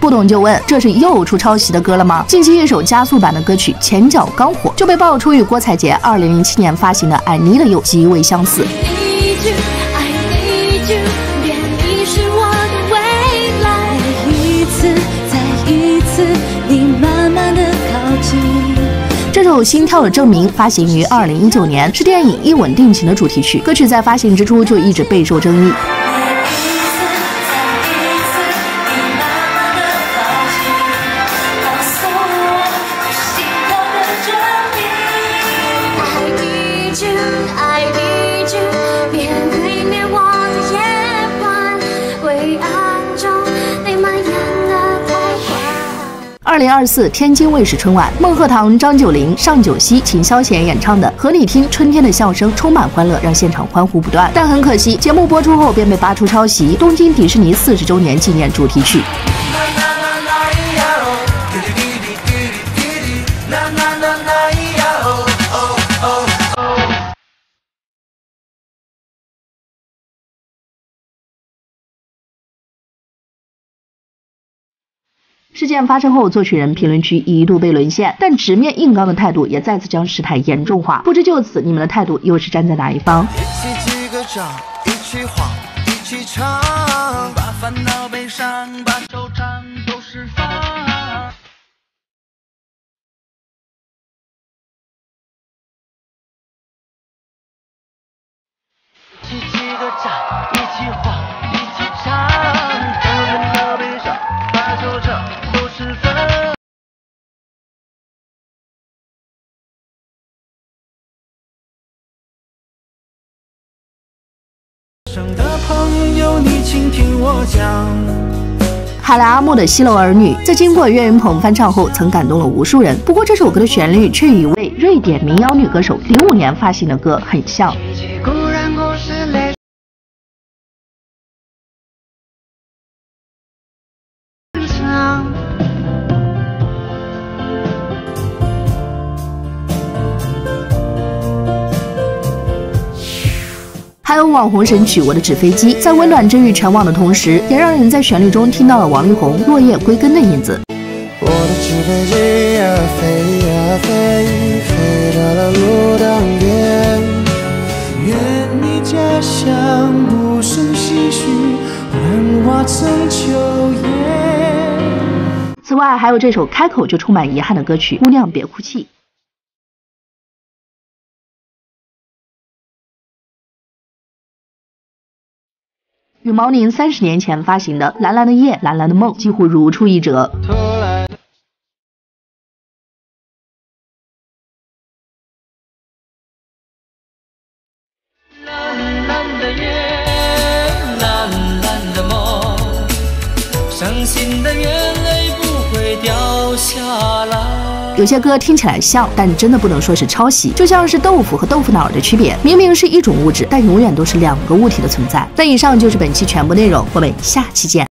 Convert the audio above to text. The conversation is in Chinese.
不懂就问，这是又出抄袭的歌了吗？近期一首加速版的歌曲《前脚》刚火，就被爆出与郭采洁2007年发行的《I Need You》极为相似。心跳的证明》发行于二零一九年，是电影《一吻定情》的主题曲。歌曲在发行之初就一直备受争议。二零二四天津卫视春晚，孟鹤堂、张九龄、尚九熙、秦霄贤演唱的《和你听春天的笑声》充满欢乐，让现场欢呼不断。但很可惜，节目播出后便被扒出抄袭东京迪士尼四十周年纪念主题曲。事件发生后，作曲人评论区一度被沦陷，但直面硬刚的态度也再次将事态严重化。不知就此，你们的态度又是站在哪一方？一起击个掌，一起晃，一起唱，把烦恼、悲伤、把惆怅都释放。一起击个掌，朋友，你请听我讲。海来阿木的《西楼儿女》在经过岳云鹏翻唱后，曾感动了无数人。不过这首歌的旋律却与一位瑞典民谣女歌手零五年发行的歌很像。还有网红神曲《我的纸飞机》，在温暖治愈全网的同时，也让人在旋律中听到了王力宏《落叶归根》的影子。我的纸飞机呀飞呀飞，飞到了路当边。愿你家乡不胜唏嘘，秋叶。此外，还有这首开口就充满遗憾的歌曲《姑娘别哭泣》。与毛宁三十年前发行的《蓝蓝的夜，蓝蓝的梦》几乎如出一辙。蓝蓝的夜，蓝蓝的梦，伤心的眼泪不会掉下来。有些歌听起来像，但真的不能说是抄袭，就像是豆腐和豆腐脑的区别，明明是一种物质，但永远都是两个物体的存在。那以上就是本期全部内容，我们下期见。